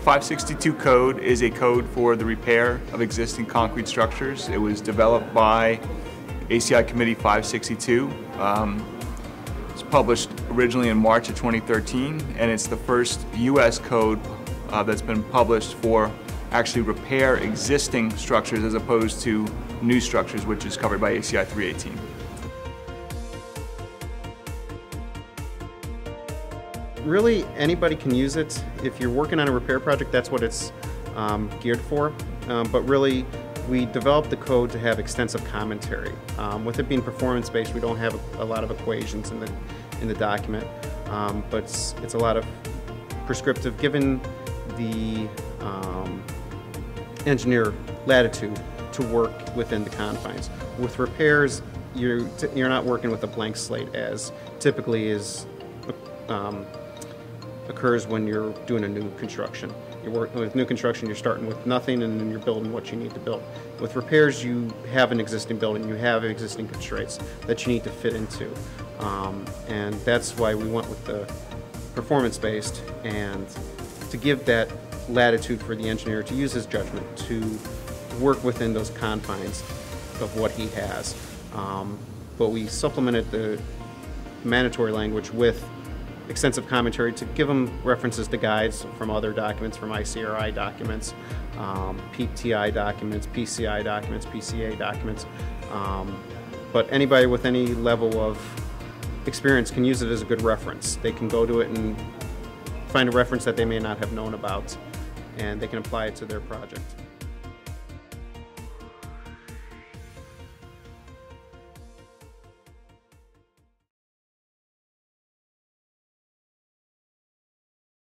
562 code is a code for the repair of existing concrete structures. It was developed by ACI Committee 562. Um, it's published originally in March of 2013, and it's the first U.S. code uh, that's been published for actually repair existing structures as opposed to new structures, which is covered by ACI 318. Really anybody can use it. If you're working on a repair project, that's what it's um, geared for. Um, but really, we developed the code to have extensive commentary. Um, with it being performance-based, we don't have a, a, lot of equations in the in the document, um, but it's, it's, a lot of prescriptive, given the um, engineer latitude to work within the confines. With repairs, you're, you're not working with a blank slate as typically is um, occurs when you're doing a new construction. You're working with new construction, you're starting with nothing and then you're building what you need to build. With repairs, you have an existing building, you have existing constraints that you need to fit into. Um, and that's why we went with the performance-based and to give that latitude for the engineer to use his judgment to work within those confines of what he has. Um, but we supplemented the mandatory language with extensive commentary to give them references to guides from other documents, from ICRI documents, um, PTI documents, PCI documents, PCA documents. Um, but anybody with any level of experience can use it as a good reference. They can go to it and find a reference that they may not have known about, and they can apply it to their project.